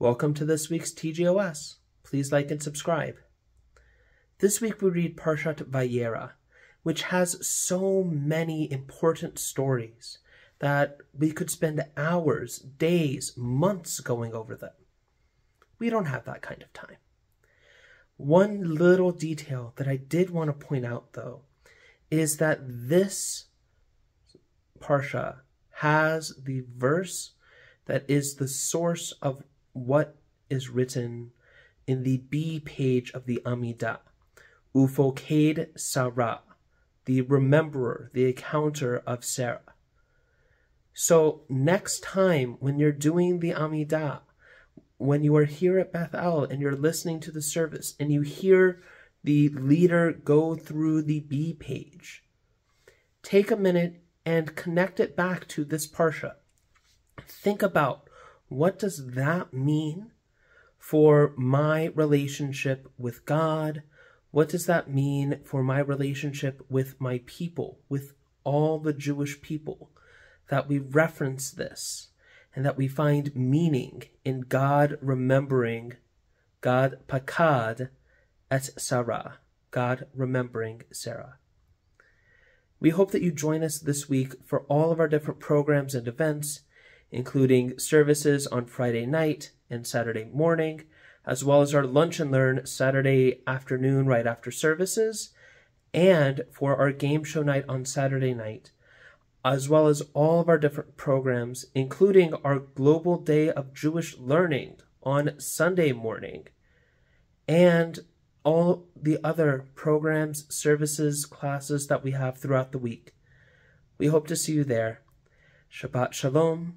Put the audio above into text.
Welcome to this week's TGOS. Please like and subscribe. This week we read Parshat Vayera, which has so many important stories that we could spend hours, days, months going over them. We don't have that kind of time. One little detail that I did want to point out, though, is that this Parsha has the verse that is the source of what is written in the B page of the Amidah. Ufoked Sarah, the rememberer, the encounter of Sarah. So next time when you're doing the Amidah, when you are here at Beth El and you're listening to the service and you hear the leader go through the B page, take a minute and connect it back to this Parsha. Think about what does that mean for my relationship with God? What does that mean for my relationship with my people, with all the Jewish people? That we reference this and that we find meaning in God remembering, God pakad et Sarah, God remembering Sarah. We hope that you join us this week for all of our different programs and events including services on Friday night and Saturday morning, as well as our lunch and learn Saturday afternoon right after services, and for our game show night on Saturday night, as well as all of our different programs, including our Global Day of Jewish Learning on Sunday morning, and all the other programs, services, classes that we have throughout the week. We hope to see you there. Shabbat Shalom